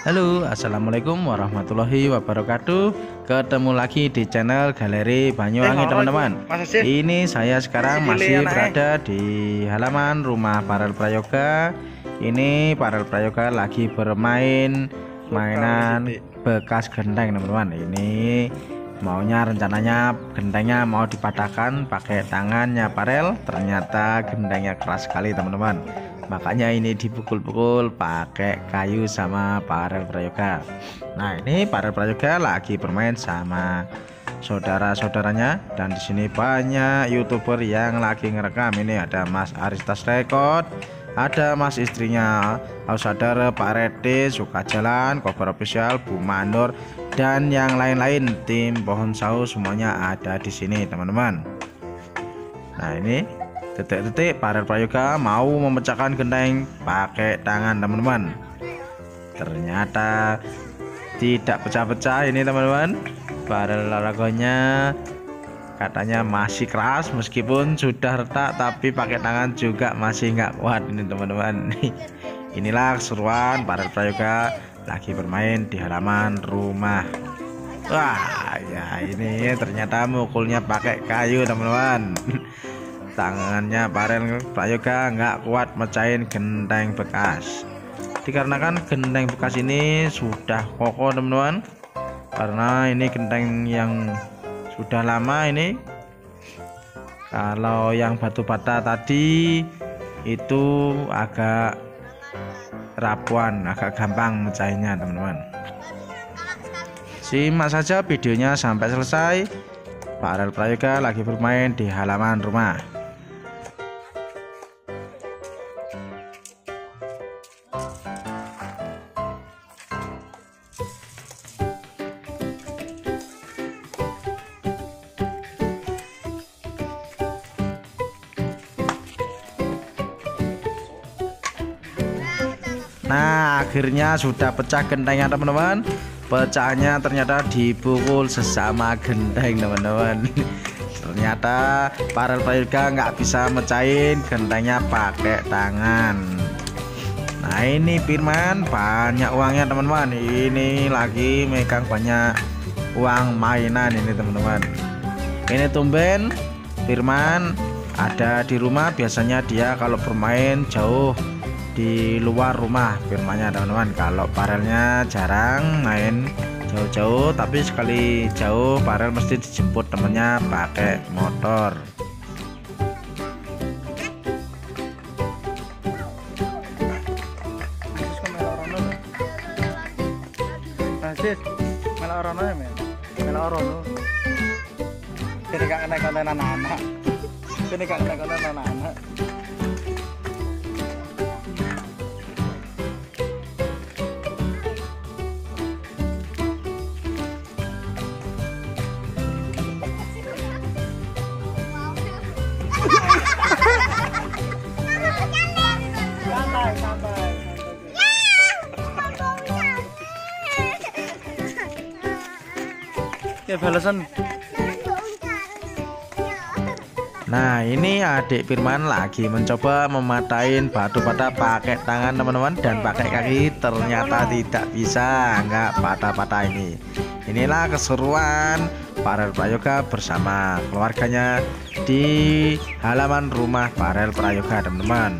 Assalamualaikum warahmatullahi wabarakatuh. Ketemu lagi di channel Galeri Banyuwangi Eh, teman-teman. Ini saya sekarang Masih anaknya. berada di halaman rumah Parel Prayoga. Ini Parel Prayoga lagi bermain mainan bekas genteng teman-teman. Ini maunya rencananya gentengnya mau dipatahkan pakai tangannya Parel. Ternyata gentengnya keras sekali teman-teman. Makanya ini dipukul-pukul pakai kayu sama Parel Prayoga. Nah ini Parel Prayoga lagi bermain sama saudara-saudaranya. Dan di sini banyak youtuber yang lagi ngerekam. Ini ada Mas Aristas Rekod ada Mas istrinya Ausadar Pak Rete Suka Jalan Kobar Official Bu Mandor dan yang lain-lain tim Pohon Sau semuanya ada di sini teman-teman Nah ini detik-detik Parel Prayoga mau memecahkan genteng pakai tangan teman-teman. Ternyata tidak pecah-pecah ini teman-teman. Parel Prayoga katanya masih keras meskipun sudah retak tapi pakai tangan juga masih nggak kuat ini teman-teman. Inilah keseruan Parel Prayoga lagi bermain di halaman rumah. Wah, ya ini ternyata mukulnya pakai kayu teman-teman. tangannya Parel Prayoga nggak kuat mecahin genteng bekas dikarenakan genteng bekas ini sudah kokoh teman-teman karena ini genteng yang sudah lama ini. Kalau yang batu bata tadi itu agak rapuan agak gampang mecahinnya teman-teman. Simak saja videonya sampai selesai. Parel Prayoga lagi bermain di halaman rumah Nah akhirnya sudah pecah gentengnya teman-teman. Pecahnya ternyata dipukul sesama genteng teman-teman. Ternyata Parel Prayoga nggak bisa mecahin gentengnya pakai tangan. Nah ini Firman banyak uangnya teman-teman. Ini lagi megang banyak uang mainan ini teman-teman. Ini tumben Firman ada di rumah. Biasanya dia kalau bermain jauh di luar rumah firmanya teman-teman kalau parelnya jarang main jauh-jauh tapi sekali jauh parel mesti dijemput temennya pakai motor rono ya, konten anak-anak. Kene gak konten anak-anak. Ya. Nah ini adik Firman lagi mencoba mematahin batu bata pakai tangan teman-teman dan pakai kaki. Ternyata tidak bisa nggak patah-patah ini. Inilah keseruan Parel Prayoga bersama keluarganya di halaman rumah Parel Prayoga teman-teman.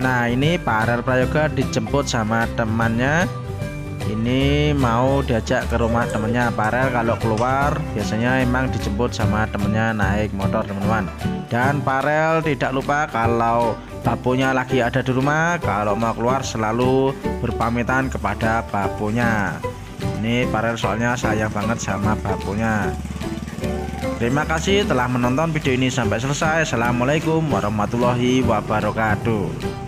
Nah ini Parel Prayoga dijemput sama temannya Mau diajak ke rumah temennya Parel kalau keluar biasanya emang dijemput sama temennya naik motor teman-teman Dan Parel tidak lupa kalau bapunya lagi ada di rumah Kalau mau keluar selalu berpamitan kepada bapunya Ini Parel soalnya sayang banget sama bapunya Terima kasih telah menonton video ini sampai selesai. Assalamualaikum warahmatullahi wabarakatuh.